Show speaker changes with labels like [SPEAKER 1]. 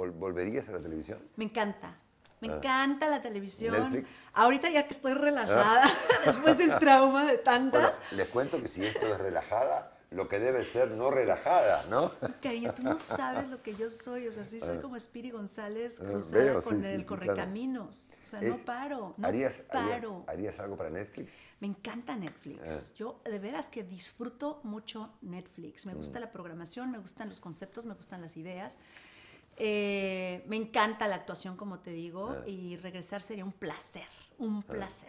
[SPEAKER 1] vol- ¿volverías a la televisión?
[SPEAKER 2] Me encanta. Me
[SPEAKER 1] Ah.
[SPEAKER 2] encanta la televisión.
[SPEAKER 1] Netflix.
[SPEAKER 2] Ahorita ya que estoy relajada, después del trauma de
[SPEAKER 1] Bueno,
[SPEAKER 2] tantas.
[SPEAKER 1] les cuento que si esto es relajada, lo que debe ser no relajada, ¿no?
[SPEAKER 2] Cariño, tú no sabes lo que yo soy. O sea, sí soy como Spiri González
[SPEAKER 1] Ah,
[SPEAKER 2] cruzada
[SPEAKER 1] veo,
[SPEAKER 2] con
[SPEAKER 1] sí, sí,
[SPEAKER 2] el
[SPEAKER 1] sí,
[SPEAKER 2] correcaminos. O sea, no
[SPEAKER 1] Es-
[SPEAKER 2] paro. No
[SPEAKER 1] ¿harías, harías-
[SPEAKER 2] paro.
[SPEAKER 1] harías algo para Netflix?
[SPEAKER 2] Me encanta Netflix.
[SPEAKER 1] Ah.
[SPEAKER 2] Yo de veras que disfruto mucho Netflix. Me
[SPEAKER 1] Mm.
[SPEAKER 2] gusta la programación, me gustan los conceptos, me gustan las ideas. Eh, me encanta la actuación, como te digo,
[SPEAKER 1] Ah.
[SPEAKER 2] y regresar sería un placer, un placer.